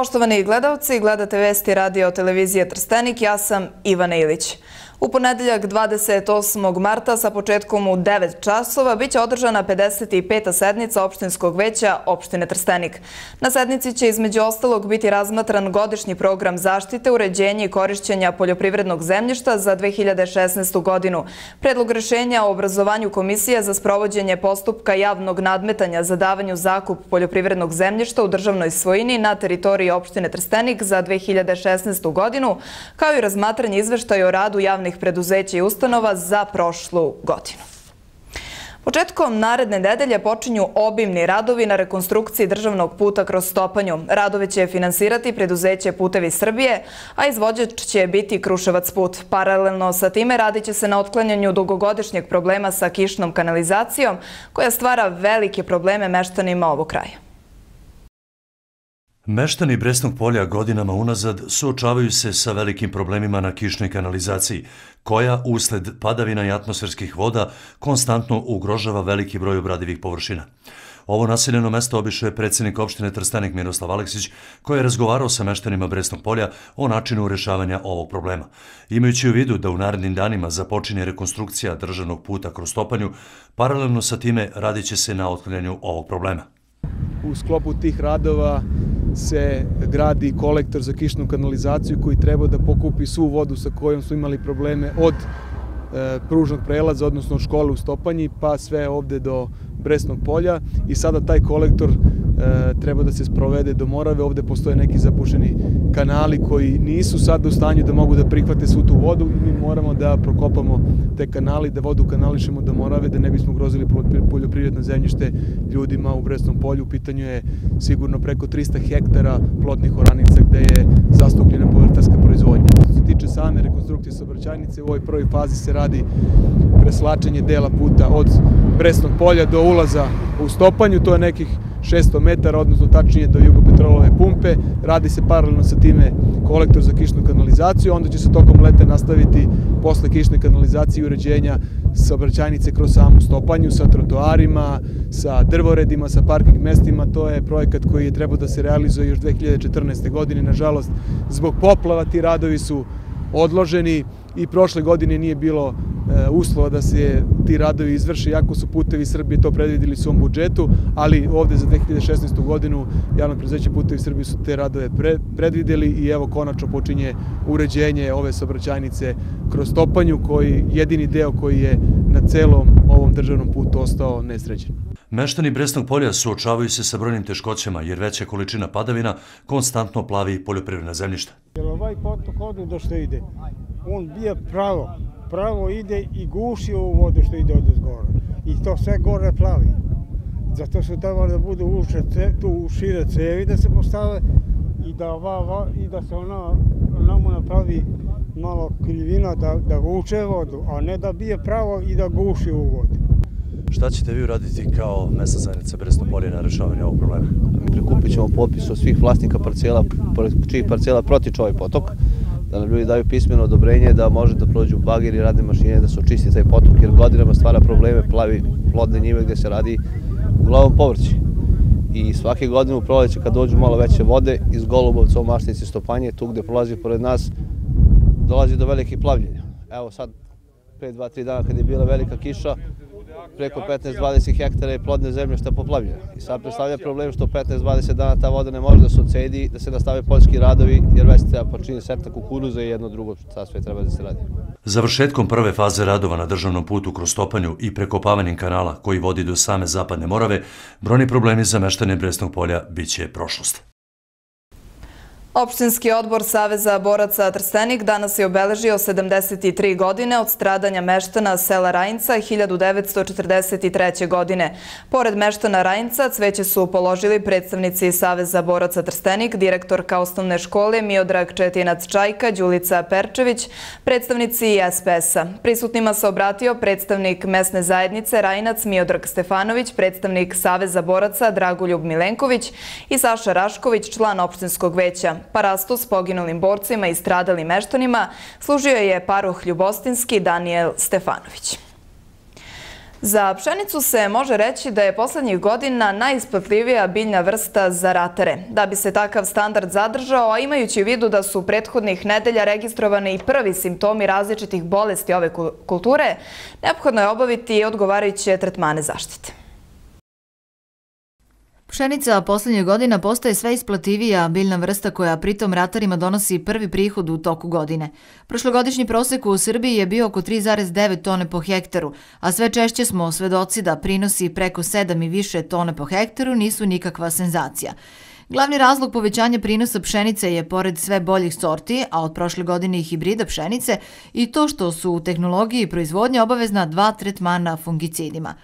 Poštovani gledalci, gledate vesti radio televizije Trstenik, ja sam Ivana Ilić. U ponedeljak 28. marta sa početkom u 9 časova biće održana 55. sednica opštinskog veća opštine Trstenik. Na sednici će između ostalog biti razmatran godišnji program zaštite, uređenja i korišćenja poljoprivrednog zemljišta za 2016. godinu. Predlog rešenja o obrazovanju komisije za sprovođenje postupka javnog nadmetanja za davanju zakup poljoprivrednog zemljišta u državnoj svojini na teritoriji opštine Trstenik za 2016. godinu, kao i razmatranje izveštaja o radu javnih javnih preduzeća i ustanova za prošlu godinu. Početkom naredne nedelje počinju obimni radovi na rekonstrukciji državnog puta kroz stopanju. Radove će finansirati preduzeće Putevi Srbije, a izvođač će biti Kruševac put. Paralelno sa time radit će se na otklanjanju dugogodišnjeg problema sa kišnom kanalizacijom, koja stvara velike probleme meštanima ovog kraja. Meštani Bresnog polja godinama unazad suočavaju se sa velikim problemima na kišnoj kanalizaciji, koja usled padavina i atmosferskih voda konstantno ugrožava veliki broj obradivih površina. Ovo naseljeno mesto obišao je predsjednik opštine Trstanik Miroslav Aleksić, koji je razgovarao sa meštanima Bresnog polja o načinu rešavanja ovog problema. Imajući u vidu da u narednim danima započinje rekonstrukcija državnog puta kroz Topanju, paralelno sa time radit će se na otklanjanju ovog problema. U sklopu tih radova se gradi kolektor za kišnu kanalizaciju koji treba da pokupi svu vodu sa kojom su imali probleme od e, pružnog prelaza, odnosno škole u Stopanji, pa sve ovde do Bresnog polja i sada taj kolektor E, treba da se sprovede do Morave. Ovde postoje neki zapušeni kanali koji nisu sad u stanju da mogu da prihvate svu tu vodu i mi moramo da prokopamo te kanali, da vodu kanališemo do Morave, da ne bismo grozili poljoprivredno zemljište ljudima u Bresnom polju. U pitanju je sigurno preko 300 hektara plodnih oranica gde je zastupljena povrtarska proizvodnja. Što se tiče same rekonstrukcije saobraćajnice, u ovoj prvoj fazi se radi preslačenje dela puta od Bresnog polja do ulaza u Stopanju. To je nekih 600 metara, odnosno tačnije do jugopetrolove pumpe. Radi se paralelno sa time kolektor za kišnu kanalizaciju, onda će se tokom leta nastaviti posle kišne kanalizacije i uređenja saobraćajnice kroz samu stopanju, sa trotoarima, sa drvoredima, sa parking mestima. To je projekat koji je trebao da se realizuje još 2014. godine. Nažalost, zbog poplava ti radovi su odloženi i prošle godine nije bilo e, uslova da se ti radovi izvrše, jako su putevi Srbije to predvidili svom budžetu, ali ovde za 2016. godinu javno prezeće putevi Srbije su te radove predvideli i evo konačno počinje uređenje ove saobraćajnice kroz Topanju, koji, jedini deo koji je na celom ovom državnom putu ostao nesređen. Meštani Bresnog polja suočavaju se sa brojnim teškoćama jer veća količina padavina konstantno plavi poljoprivredna zemljišta. Jer ovaj potok ovdje do što ide, on bije pravo, pravo ide i guši ovu vodu što ide od gore. I to sve gore plavi. Zato su trebali da budu uče, tu šire cevi da se postave i da, va, va, i da se ona namo napravi malo krivina da, da vuče vodu, a ne da bije pravo i da guši u vodu. Šta ćete vi uraditi kao mesta zajednica Bresno polje na rešavanju ovog problema? Mi prikupit ćemo popis od svih vlasnika parcela, čijih parcela protiče ovaj potok, da nam ljudi daju pismeno odobrenje da može da prođu bagir i radne mašine da se očisti taj potok, jer godinama stvara probleme plavi plodne njive gde se radi uglavnom povrći. I svake godine u proleće kad dođu malo veće vode iz Golubovca u Mašnici Stopanje, tu gde prolazi pored nas, dolazi do velikih plavljenja. Evo sad, 5-2-3 dana kad je bila velika kiša, preko 15-20 hektara je plodne zemlje što je poplavljeno. I sad predstavlja problem što 15-20 dana ta voda ne može da se ocedi, da se nastave poljski radovi, jer već treba počinje seta kukuruza i jedno drugo sad sve treba da se radi. Završetkom prve faze radova na državnom putu kroz Stopanju i prekopavanjem kanala koji vodi do same zapadne Morave, brojni problemi za meštane Bresnog polja bit će prošlost. Opštinski odbor Saveza boraca Trstenik danas je obeležio 73 godine od stradanja meštana sela Rajnca 1943. godine. Pored meštana Rajnca cveće su položili predstavnici Saveza boraca Trstenik, direktorka osnovne škole Miodrag Četinac Čajka, Đulica Perčević, predstavnici SPS-a. Prisutnima se obratio predstavnik mesne zajednice Rajnac Miodrag Stefanović, predstavnik Saveza boraca Dragoljub Milenković i Saša Rašković, član opštinskog veća. Parastu s poginulim borcima i stradalim meštanima služio je paruh Ljubostinski Daniel Stefanović. Za pšenicu se može reći da je poslednjih godina najisplatljivija biljna vrsta za ratare. Da bi se takav standard zadržao, a imajući u vidu da su prethodnih nedelja registrovane i prvi simptomi različitih bolesti ove kulture, neophodno je obaviti odgovarajuće tretmane zaštite. Pšenica poslednje godina postaje sve isplativija biljna vrsta koja pritom ratarima donosi prvi prihod u toku godine. Prošlogodišnji prosek u Srbiji je bio oko 3,9 tone po hektaru, a sve češće smo svedoci da prinosi preko 7 i više tone po hektaru nisu nikakva senzacija. Glavni razlog povećanja prinosa pšenice je, pored sve boljih sorti, a od prošle godine i hibrida pšenice, i to što su u tehnologiji proizvodnje obavezna dva tretmana fungicidima.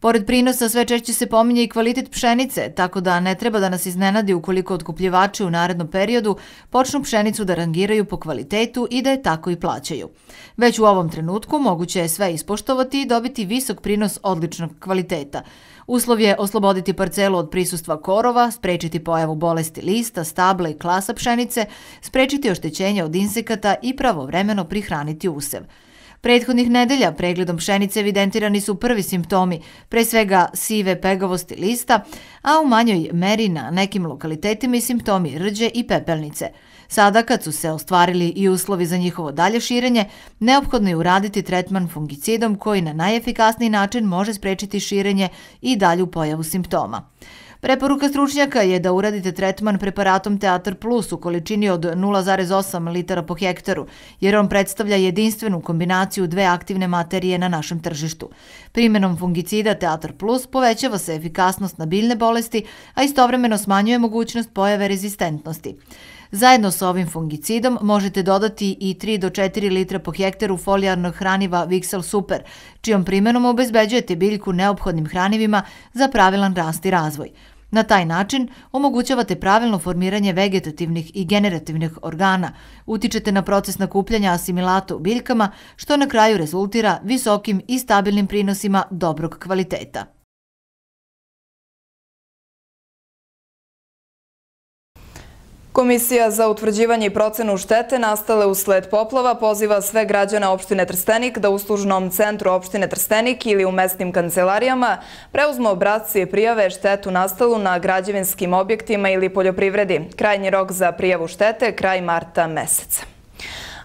Pored prinosa sve češće se pominje i kvalitet pšenice, tako da ne treba da nas iznenadi ukoliko otkupljivači u narednom periodu počnu pšenicu da rangiraju po kvalitetu i da je tako i plaćaju. Već u ovom trenutku moguće je sve ispoštovati i dobiti visok prinos odličnog kvaliteta. Uslov je osloboditi parcelu od prisustva korova, sprečiti pojavu bolesti lista, stabla i klasa pšenice, sprečiti oštećenje od insekata i pravovremeno prihraniti usev. Prethodnih nedelja pregledom pšenice evidentirani su prvi simptomi, pre svega sive pegavosti lista, a u manjoj meri na nekim lokalitetima i simptomi rđe i pepelnice. Sada, kad su se ostvarili i uslovi za njihovo dalje širenje, neophodno je uraditi tretman fungicidom koji na najefikasniji način može sprečiti širenje i dalju pojavu simptoma. Preporuka stručnjaka je da uradite tretman preparatom Teatr Plus u količini od 0,8 litara po hektaru, jer on predstavlja jedinstvenu kombinaciju dve aktivne materije na našem tržištu. Primjenom fungicida Teatr Plus povećava se efikasnost na biljne bolesti, a istovremeno smanjuje mogućnost pojave rezistentnosti. Zajedno sa ovim fungicidom možete dodati i 3 do 4 litra po hektaru folijarnog hraniva Vixel Super, čijom primjenom obezbeđujete biljku neophodnim hranivima za pravilan rast i razvoj. Na taj način omogućavate pravilno formiranje vegetativnih i generativnih organa, utičete na proces nakupljanja asimilata u biljkama, što na kraju rezultira visokim i stabilnim prinosima dobrog kvaliteta. Komisija za utvrđivanje i procenu štete nastale usled poplava poziva sve građane opštine Trstenik da u služnom centru opštine Trstenik ili u mesnim kancelarijama preuzmu obrazci i prijave štetu nastalu na građevinskim objektima ili poljoprivredi. Krajnji rok za prijavu štete kraj marta meseca.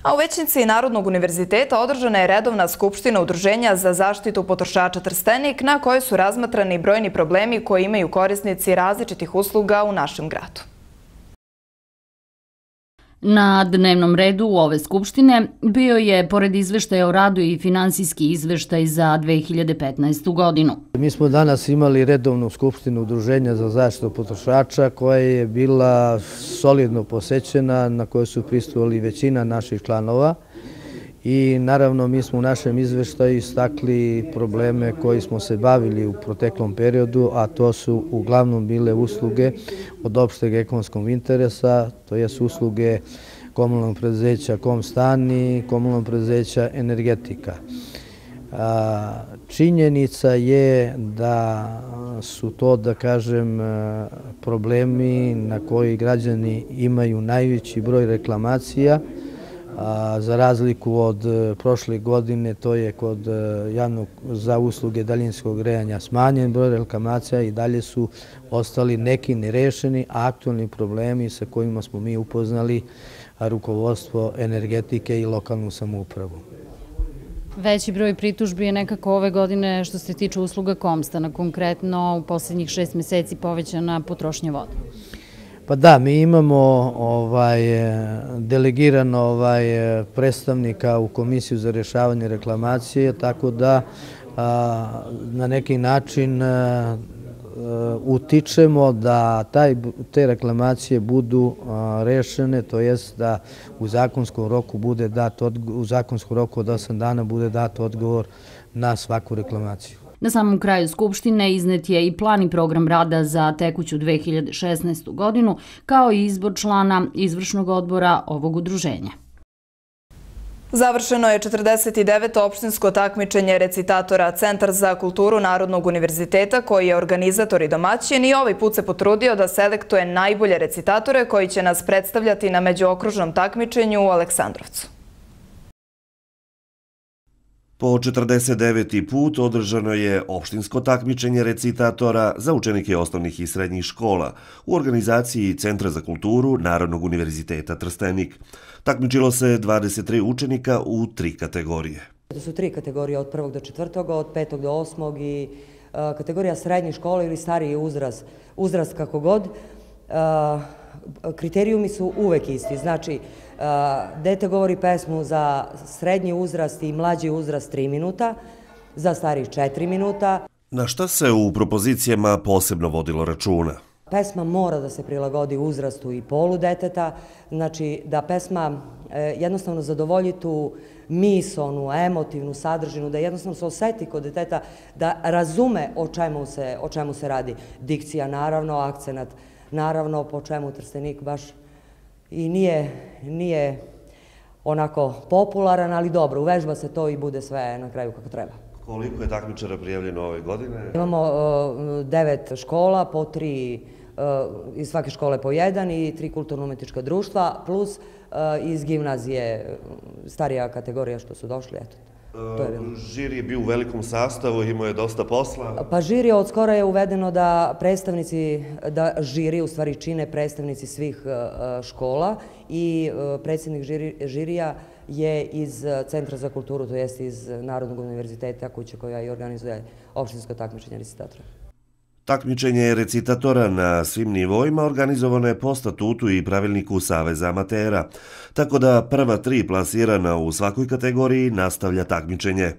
A u Većnici Narodnog univerziteta održana je redovna skupština Udruženja za zaštitu potrošača Trstenik na kojoj su razmatrani brojni problemi koje imaju korisnici različitih usluga u našem gradu. Na dnevnom redu u ove skupštine bio je, pored izveštaja o radu i finansijski izveštaj za 2015. godinu. Mi smo danas imali redovnu skupštinu Udruženja za zaštitu potrošača koja je bila solidno posećena, na kojoj su pristovali većina naših članova. I naravno mi smo u našem izveštaju istakli probleme koji smo se bavili u proteklom periodu, a to su uglavnom bile usluge od opšteg ekonomskog interesa, to jesu usluge komunalnog preduzeća Komstan i komunalnog preduzeća Energetika. Činjenica je da su to, da kažem, problemi na koji građani imaju najveći broj reklamacija, Za razliku od e, prošle godine, to je kod e, javnog za usluge daljinskog grejanja smanjen broj reklamacija i dalje su ostali neki nerešeni aktualni problemi sa kojima smo mi upoznali rukovodstvo energetike i lokalnu samoupravu. Veći broj pritužbi je nekako ove godine što se tiče usluga Komstana, konkretno u posljednjih šest meseci povećana potrošnja vode. Pa da, mi imamo ovaj, e, delegirano ovaj, e, predstavnika u Komisiju za rješavanje reklamacije, tako da na neki način e, utičemo da te reklamacije budu rešene, to jest da u zakonskom roku bude dat, u zakonskom roku od 8 dana bude dat odgovor na svaku reklamaciju. Na samom kraju Skupštine iznet je i plan i program rada za tekuću 2016. godinu, kao i izbor člana izvršnog odbora ovog udruženja. Završeno je 49. opštinsko takmičenje recitatora Centar za kulturu Narodnog univerziteta koji je organizator i domaćin i ovaj put se potrudio da selektuje najbolje recitatore koji će nas predstavljati na međuokružnom takmičenju u Aleksandrovcu. Po 49. put održano je opštinsko takmičenje recitatora za učenike osnovnih i srednjih škola u organizaciji Centra za kulturu Narodnog univerziteta Trstenik. Takmičilo se 23 učenika u tri kategorije. To su tri kategorije od prvog do četvrtog, od petog do osmog i e, kategorija srednje škole ili stariji uzrast, uzrast kako god. E, Kriterijumi su uvek isti, znači dete govori pesmu za srednji uzrast i mlađi uzrast 3 minuta, za starih 4 minuta. Na šta se u propozicijama posebno vodilo računa? Pesma mora da se prilagodi uzrastu i polu deteta, znači da pesma e, jednostavno zadovolji tu misonu, emotivnu sadržinu, da jednostavno se oseti kod deteta, da razume o čemu se, o čemu se radi. Dikcija naravno, akcenat naravno, po čemu Trstenik baš i nije, nije onako popularan, ali dobro, uvežba se to i bude sve na kraju kako treba. Koliko je takmičara prijavljeno ove godine? Imamo uh, devet škola, po tri, uh, iz svake škole po jedan i tri kulturno-umetička društva, plus uh, iz gimnazije starija kategorija što su došli, eto. Žiri je bio u velikom sastavu, imao je dosta posla. Pa žiri od skora je uvedeno da predstavnici, da žiri u stvari čine predstavnici svih e, e, škola i predsjednik žirija je iz Centra za kulturu, to jest iz Narodnog univerziteta kuće koja i organizuje opštinsko takmičenje recitatora. Takmičenje recitatora na svim nivoima organizovano je po statutu i pravilniku Saveza amatera, tako da prva tri plasirana u svakoj kategoriji nastavlja takmičenje.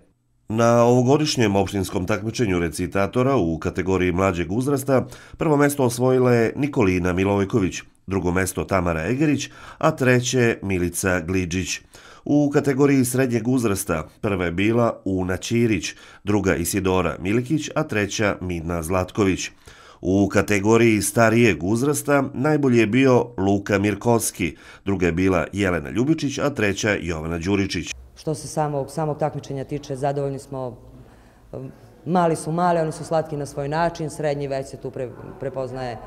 Na ovogodišnjem opštinskom takmičenju recitatora u kategoriji mlađeg uzrasta prvo mesto osvojila je Nikolina Milojković, drugo mesto Tamara Egerić, a treće Milica Gliđić. U kategoriji srednjeg uzrasta prva je bila Una Ćirić, druga Isidora Milikić, a treća Midna Zlatković. U kategoriji starijeg uzrasta najbolji je bio Luka Mirkovski, druga je bila Jelena Ljubičić, a treća Jovana Đuričić. Što se samog, samog takmičenja tiče, zadovoljni smo, mali su mali, oni su slatki na svoj način, srednji već se tu prepoznaje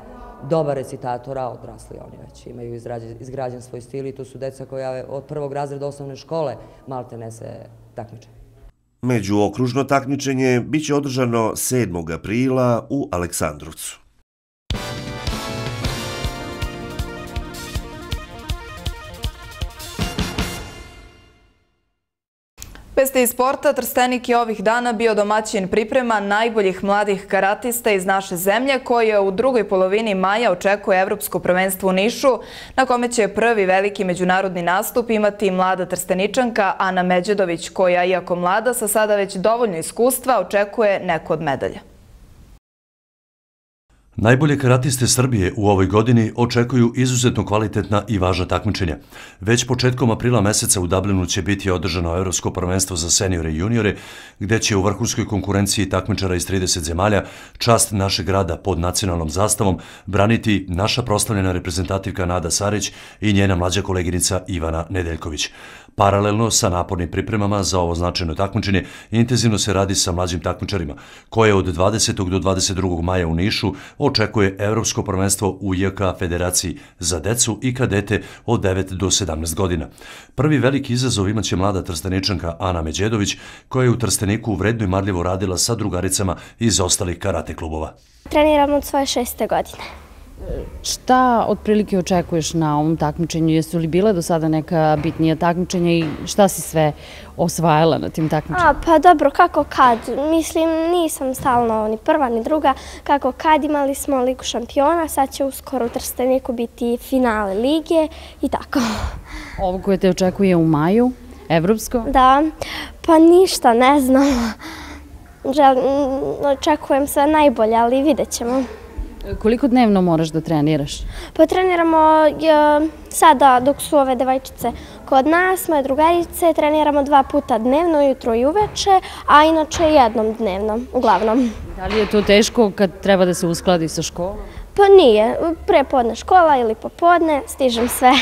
dobar recitatora, odrasli oni već imaju izgrađen svoj stil i to su deca koja od prvog razreda osnovne škole malte ne se takmiče. Među okružno takmičenje biće održano 7. aprila u Aleksandrovcu. Peste iz sporta, Trstenik je ovih dana bio domaćin priprema najboljih mladih karatista iz naše zemlje, koje u drugoj polovini maja očekuje Evropsko prvenstvo u Nišu, na kome će prvi veliki međunarodni nastup imati mlada Trsteničanka Ana Međedović, koja, iako mlada, sa sada već dovoljno iskustva, očekuje neko od medalja. Najbolje karatiste Srbije u ovoj godini očekuju izuzetno kvalitetna i važna takmičenja. Već početkom aprila meseca u Dublinu će biti održano Evropsko prvenstvo za seniore i juniore, gde će u vrhunskoj konkurenciji takmičara iz 30 zemalja čast našeg grada pod nacionalnom zastavom braniti naša proslavljena reprezentativka Nada Sarić i njena mlađa koleginica Ivana Nedeljković. Paralelno sa napornim pripremama za ovo značajno takmičenje, intenzivno se radi sa mlađim takmičarima, koje od 20. do 22. maja u Nišu očekuje Evropsko prvenstvo u JK Federaciji za decu i kadete od 9 do 17 godina. Prvi veliki izazov imaće mlada trsteničanka Ana Međedović, koja je u Trsteniku vredno i marljivo radila sa drugaricama iz ostalih karate klubova. Treniram od svoje šeste godine. Šta otprilike očekuješ na ovom takmičenju? Jesu li bile do sada neka bitnija takmičenja i šta si sve osvajala na tim takmičenjima? Pa dobro, kako kad? Mislim, nisam stalno ni prva ni druga. Kako kad imali smo ligu šampiona, sad će uskoro u Trsteniku biti finale lige i tako. Ovo koje te očekuje u maju, evropsko? Da, pa ništa, ne znam. Očekujem sve najbolje, ali vidjet ćemo. Koliko dnevno moraš da treniraš? Pa treniramo sada dok su ove devajčice kod nas, moje drugarice, treniramo dva puta dnevno, jutro i uveče, a inače jednom dnevno, uglavnom. Da li je to teško kad treba da se uskladi sa školom? Pa nije, pre podne škola ili popodne, stižem sve.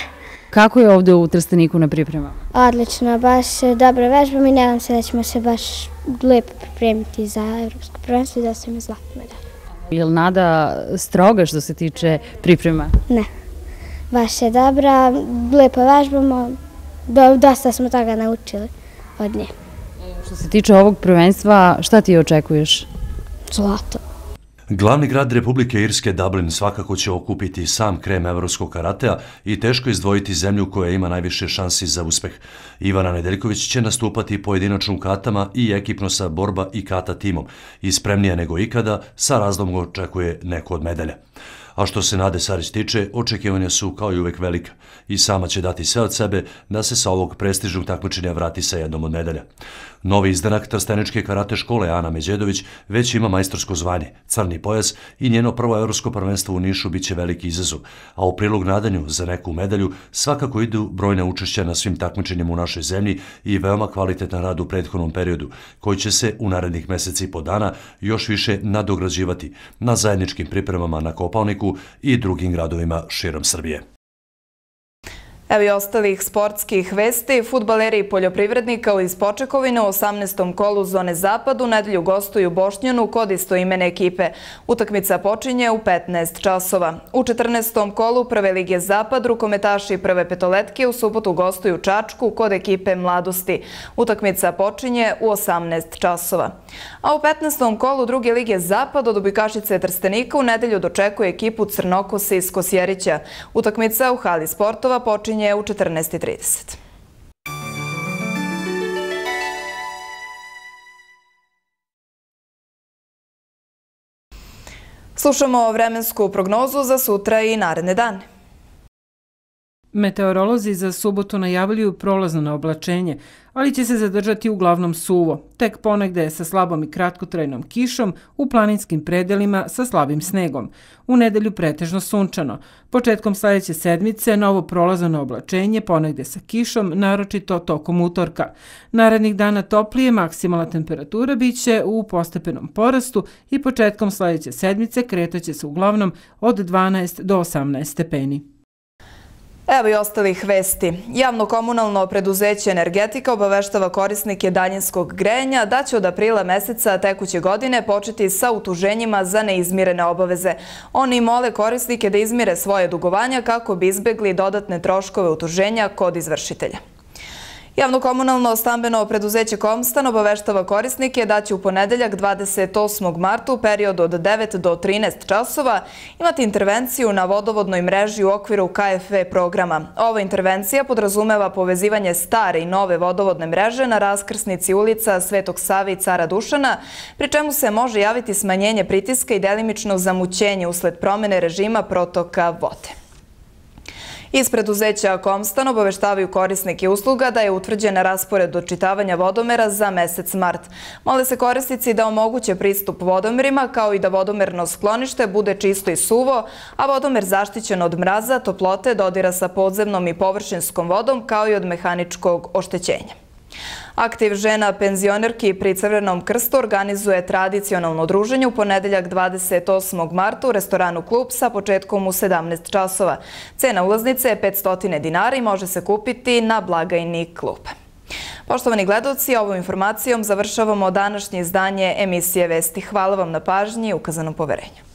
Kako je ovde u Trsteniku na priprema? Odlično, baš dobro vežbam i nadam se da ćemo se baš lijepo pripremiti za Evropsko prvenstvo i da se mi zlatno medalje. Je li nada stroga što se tiče priprema? Ne. Baš je dobra, lepo vežbamo, dosta smo toga naučili od nje. Što se tiče ovog prvenstva, šta ti očekuješ? Zlato. Glavni grad Republike Irske, Dublin, svakako će okupiti sam krem evropskog karatea i teško izdvojiti zemlju koja ima najviše šansi za uspeh. Ivana Nedeljković će nastupati pojedinačno u katama i ekipno sa borba i kata timom i spremnije nego ikada sa razlomom očekuje neko od medalja. A što se Nade Sarić tiče, očekivanja su kao i uvek velika i sama će dati sve od sebe da se sa ovog prestižnog takmičenja vrati sa jednom od medalja. Novi izdanak Trsteničke karate škole Ana Međedović već ima majstorsko zvanje, crni pojas i njeno prvo evropsko prvenstvo u Nišu biće veliki izazov, a u prilog nadanju za neku medalju svakako idu brojne učešća na svim takmičenjima u našoj zemlji i veoma kvalitetan rad u prethodnom periodu, koji će se u narednih meseci i po dana još više nadograđivati na zajedničkim pripremama na Kopalniku i drugim gradovima širom Srbije. Evo i ostalih sportskih vesti. Futbaleri i poljoprivrednika iz Počekovine u 18. kolu zone Zapad u nedelju gostuju Bošnjanu kod isto imene ekipe. Utakmica počinje u 15 časova. U 14. kolu Prve lige Zapad rukometaši Prve petoletke u subotu gostuju Čačku kod ekipe Mladosti. Utakmica počinje u 18 časova. A u 15. kolu Druge lige Zapad od Ubikašice Trstenika u nedelju dočekuje ekipu Crnokose iz Kosjerića. Utakmica u hali sportova počinje počinje u 14.30. Slušamo vremensku prognozu za sutra i naredne dane. Meteorolozi za subotu najavljuju prolazno na oblačenje, ali će se zadržati uglavnom suvo, tek ponegde sa slabom i kratkotrajnom kišom u planinskim predelima sa slabim snegom. U nedelju pretežno sunčano. Početkom sljedeće sedmice novo prolazno na oblačenje ponegde sa kišom, naročito tokom utorka. Narednih dana toplije maksimalna temperatura biće u postepenom porastu i početkom sljedeće sedmice kretaće se uglavnom od 12 do 18 stepeni. Evo i ostalih vesti. Javno-komunalno preduzeće energetika obaveštava korisnike daljinskog grejenja da će od aprila meseca tekuće godine početi sa utuženjima za neizmirene obaveze. Oni mole korisnike da izmire svoje dugovanja kako bi izbegli dodatne troškove utuženja kod izvršitelja. Javno-komunalno stambeno preduzeće Komstan obaveštava korisnike da će u ponedeljak 28. marta u periodu od 9 do 13 časova imati intervenciju na vodovodnoj mreži u okviru KFV programa. Ova intervencija podrazumeva povezivanje stare i nove vodovodne mreže na raskrsnici ulica Svetog Save i Cara Dušana, pri čemu se može javiti smanjenje pritiska i delimično zamućenje usled promene režima protoka vode. Iz preduzeća Komstan obaveštavaju korisnike usluga da je utvrđena raspored očitavanja vodomera za mesec mart. Mole se korisnici da omoguće pristup vodomerima kao i da vodomerno sklonište bude čisto i suvo, a vodomer zaštićen od mraza, toplote, dodira sa podzemnom i površinskom vodom kao i od mehaničkog oštećenja. Aktiv žena penzionerki pri Crvenom krstu organizuje tradicionalno druženje u ponedeljak 28. marta u restoranu Klub sa početkom u 17 časova. Cena ulaznice je 500 dinara i može se kupiti na blagajni klub. Poštovani gledoci, ovom informacijom završavamo današnje izdanje emisije Vesti. Hvala vam na pažnji i ukazanom poverenju.